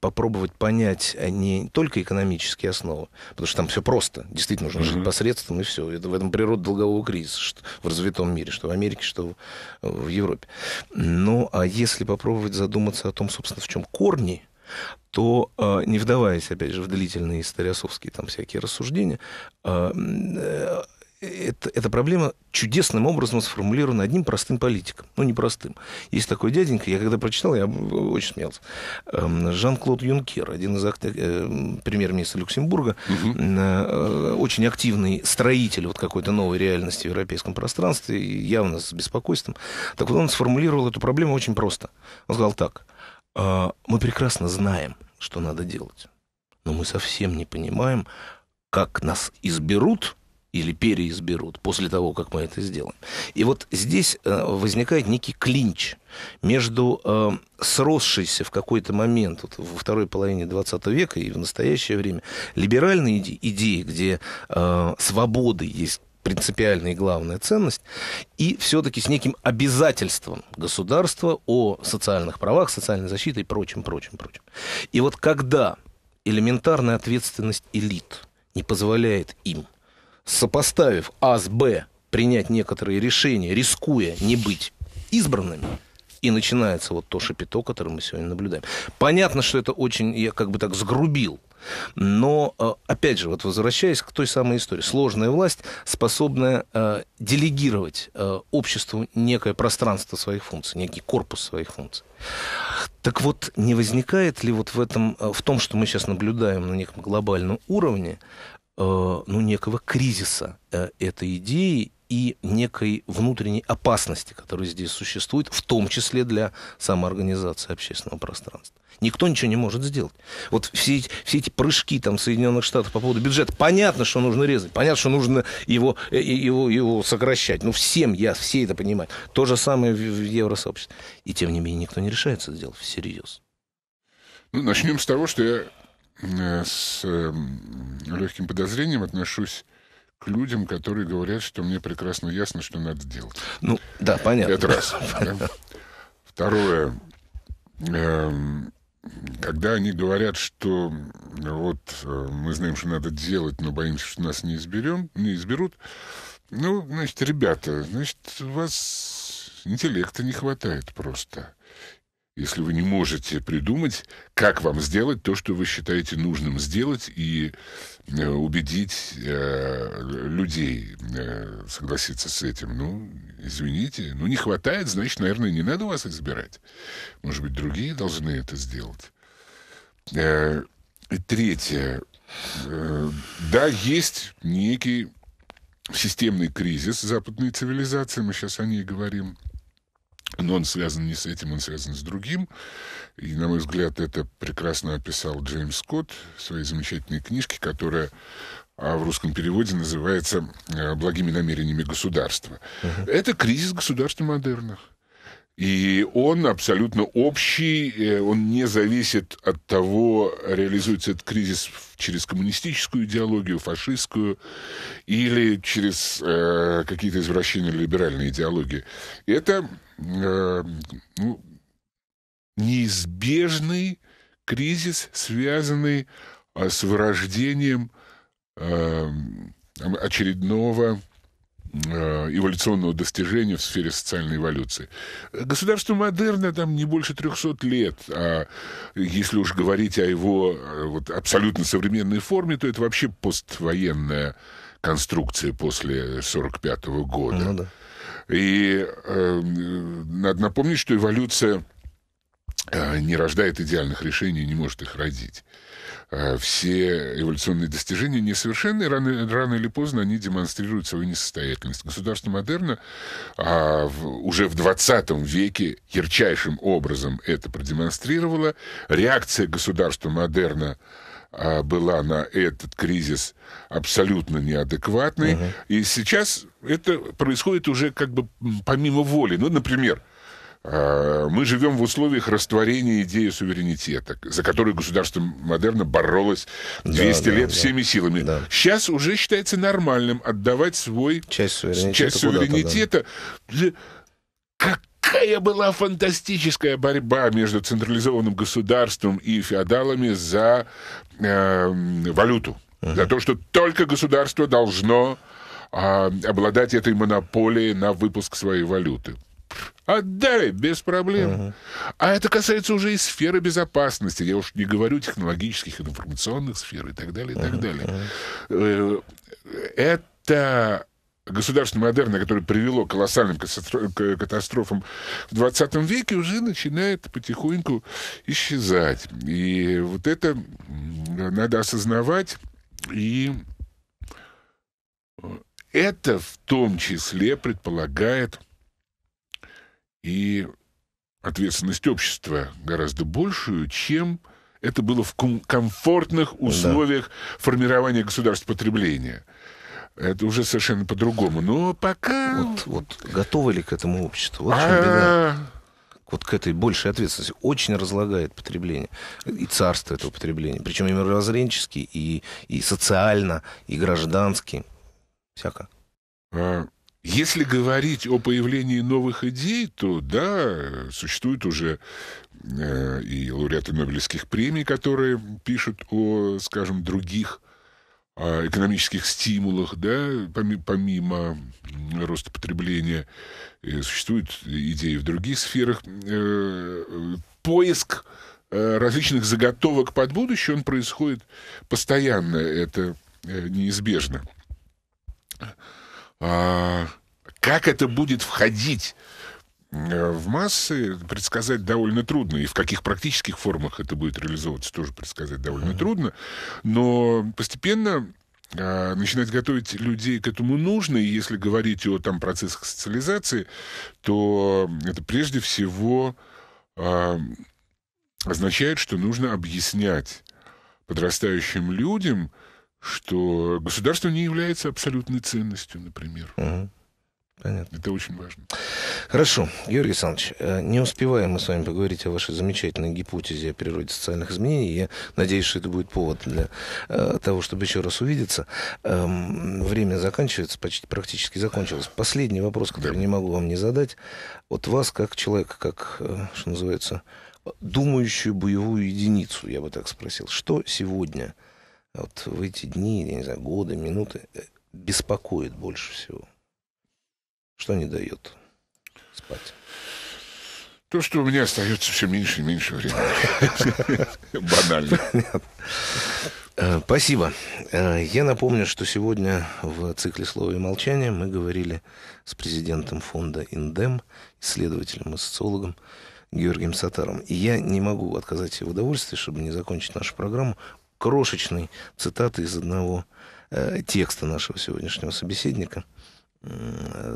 попробовать понять не только экономические основы, потому что там все просто, действительно нужно жить посредством, и все. Это в этом природа долгового кризиса что в развитом мире, что в Америке, что в Европе. Ну, а если попробовать задуматься о том, собственно, в чем корни то, э, не вдаваясь, опять же, в длительные историосовские там всякие рассуждения, э, э, это, эта проблема чудесным образом сформулирована одним простым политиком. Ну, не простым. Есть такой дяденька, я когда прочитал, я очень смеялся. Эм, Жан-Клод Юнкер, один из премьер-министра Люксембурга, угу. очень активный строитель вот какой-то новой реальности в европейском пространстве, явно с беспокойством. Так вот он сформулировал эту проблему очень просто. Он сказал так. Мы прекрасно знаем, что надо делать. Но мы совсем не понимаем, как нас изберут или переизберут после того, как мы это сделаем. И вот здесь э, возникает некий клинч между э, сросшейся в какой-то момент вот, во второй половине 20 века и в настоящее время либеральной идеи, где э, свободы есть принципиальная и главная ценность, и все-таки с неким обязательством государства о социальных правах, социальной защите и прочим, прочим, прочим. И вот когда элементарная ответственность элит не позволяет им, сопоставив А с Б, принять некоторые решения, рискуя не быть избранными, и начинается вот то шапито, которое мы сегодня наблюдаем. Понятно, что это очень, я как бы так сгрубил, но, э, опять же, вот возвращаясь к той самой истории, сложная власть, способная э, делегировать э, обществу некое пространство своих функций, некий корпус своих функций. Так вот, не возникает ли вот в этом, в том, что мы сейчас наблюдаем на неком глобальном уровне, ну, некого кризиса этой идеи и некой внутренней опасности, которая здесь существует, в том числе для самоорганизации общественного пространства. Никто ничего не может сделать. Вот все, все эти прыжки там Соединенных Штатов по поводу бюджета, понятно, что нужно резать, понятно, что нужно его, э, его, его сокращать. Ну, всем я, все это понимают. То же самое в, в евросообществе. И тем не менее никто не решается сделать всерьез. Ну, начнем с того, что я э, с э, легким подозрением отношусь к людям, которые говорят, что мне прекрасно ясно, что надо делать. Ну, да, понятно. Это раз. Да? Второе. Эм, когда они говорят, что вот э, мы знаем, что надо делать, но боимся, что нас не изберем, не изберут, ну, значит, ребята, значит, у вас интеллекта не хватает просто если вы не можете придумать, как вам сделать то, что вы считаете нужным сделать, и э, убедить э, людей э, согласиться с этим. Ну, извините, ну не хватает, значит, наверное, не надо вас избирать. Может быть, другие должны это сделать. Э, третье. Э, да, есть некий системный кризис западной цивилизации, мы сейчас о ней говорим. Но он связан не с этим, он связан с другим. И, на мой взгляд, это прекрасно описал Джеймс Скотт в своей замечательной книжке, которая а в русском переводе называется э, «Благими намерениями государства». Uh-huh. Это кризис государства модернах. И он абсолютно общий, э, он не зависит от того, реализуется этот кризис через коммунистическую идеологию, фашистскую, или через э, какие-то извращения либеральной идеологии. Это э, ну, неизбежный кризис, связанный э, с вырождением э, очередного эволюционного достижения в сфере социальной эволюции. Государство модерна там не больше 300 лет, а если уж говорить о его э, вот, абсолютно современной форме, то это вообще поствоенная конструкция после 45 года. Ну, да. И э, надо напомнить, что эволюция э, не рождает идеальных решений, не может их родить. Э, все эволюционные достижения несовершенны, рано, рано или поздно они демонстрируют свою несостоятельность. Государство модерна а, в, уже в 20 веке ярчайшим образом это продемонстрировало. Реакция государства модерна была на этот кризис абсолютно неадекватной. Uh-huh. И сейчас это происходит уже как бы помимо воли. Ну, например, а, мы живем в условиях растворения идеи суверенитета, за которую государство модерна боролось 200 да, лет да, всеми силами. Да. Сейчас уже считается нормальным отдавать свой часть суверенитета. Часть суверенитета. Да. Какая была фантастическая борьба между централизованным государством и феодалами за э, валюту. Uh-huh. За то, что только государство должно э, обладать этой монополией на выпуск своей валюты. Отдали, без проблем. Uh-huh. А это касается уже и сферы безопасности. Я уж не говорю технологических, информационных сфер и так далее, и так uh-huh. далее. Uh-huh. Это государственное модерна, которое привело к колоссальным катастрофам в 20 веке, уже начинает потихоньку исчезать. И вот это надо осознавать. И это в том числе предполагает и ответственность общества гораздо большую, чем это было в комфортных условиях да. формирования государств потребления. Это уже совершенно по-другому. Но пока... Вот, вот готовы ли к этому обществу? Вот беда. Вот к этой большей ответственности. Очень разлагает потребление. И царство этого потребления. Причем и мировоззренчески, и, и социально, и граждански. Всяко. А, если говорить о появлении новых идей, то да, существуют уже э, и лауреаты Нобелевских премий, которые пишут о, скажем, других э, экономических стимулах, да, помимо, роста потребления. Э, существуют идеи в других сферах. Э, поиск э, различных заготовок под будущее, он происходит постоянно, это неизбежно. А, как это будет входить в массы предсказать довольно трудно. И в каких практических формах это будет реализовываться, тоже предсказать довольно mm-hmm. трудно. Но постепенно а, начинать готовить людей к этому нужно. И если говорить о там, процессах социализации, то это прежде всего а, означает, что нужно объяснять подрастающим людям, что государство не является абсолютной ценностью, например. Угу. Понятно. Это очень важно. Хорошо. Георгий Александрович, э, не успеваем мы с вами поговорить о вашей замечательной гипотезе о природе социальных изменений. Я надеюсь, что это будет повод для э, того, чтобы еще раз увидеться. Эм, время заканчивается, почти практически закончилось. Последний вопрос, который да. не могу вам не задать. Вот вас, как человека, как, э, что называется, думающую боевую единицу, я бы так спросил. Что сегодня вот в эти дни, я не знаю, годы, минуты беспокоит больше всего? Что не дает спать? То, что у меня остается все меньше и меньше времени. Банально. Э, спасибо. Э, я напомню, что сегодня в цикле «Слово и молчание» мы говорили с президентом фонда «Индем», исследователем и социологом Георгием Сатаром. И я не могу отказать себе в удовольствии, чтобы не закончить нашу программу, крошечной цитаты из одного э, текста нашего сегодняшнего собеседника –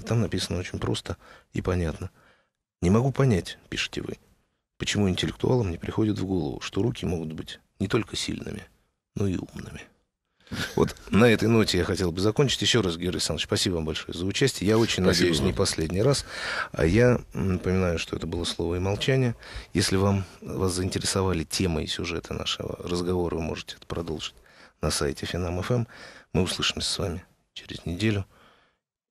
там написано очень просто и понятно. Не могу понять, пишете вы, почему интеллектуалам не приходит в голову, что руки могут быть не только сильными, но и умными. Вот на этой ноте я хотел бы закончить. Еще раз, Георгий Александрович, спасибо вам большое за участие. Я очень спасибо надеюсь, вам. не последний раз. А я напоминаю, что это было слово и молчание. Если вам вас заинтересовали темы и сюжеты нашего разговора, вы можете это продолжить на сайте Финам.ФМ. Мы услышимся с вами через неделю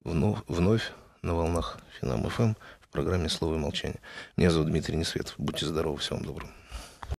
вновь, вновь на волнах Финам ФМ в программе «Слово и молчание». Меня зовут Дмитрий Несветов. Будьте здоровы, всего вам доброго.